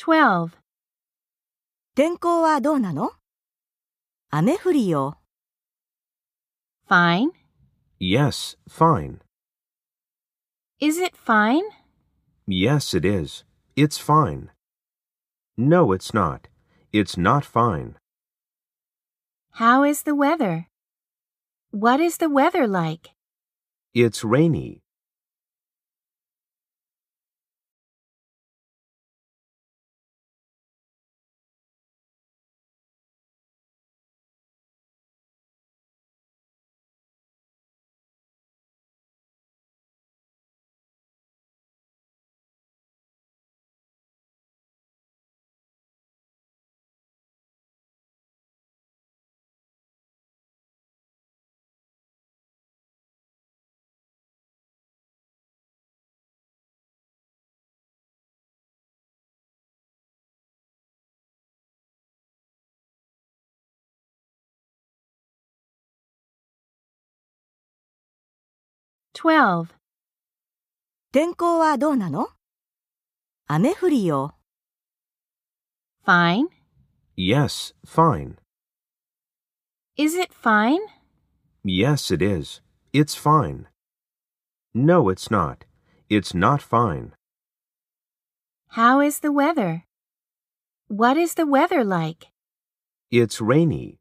12. 天候はどうなの雨降りよ。 Fine? Yes, fine. Is it fine? Yes, it is. It's fine. No, it's not. It's not fine. How is the weather? What is the weather like? It's rainy. 12. 天候はどうなの雨降りよ。 Fine? Yes, fine. Is it fine? Yes, it is. It's fine. No, it's not. It's not fine. How is the weather? What is the weather like? It's rainy.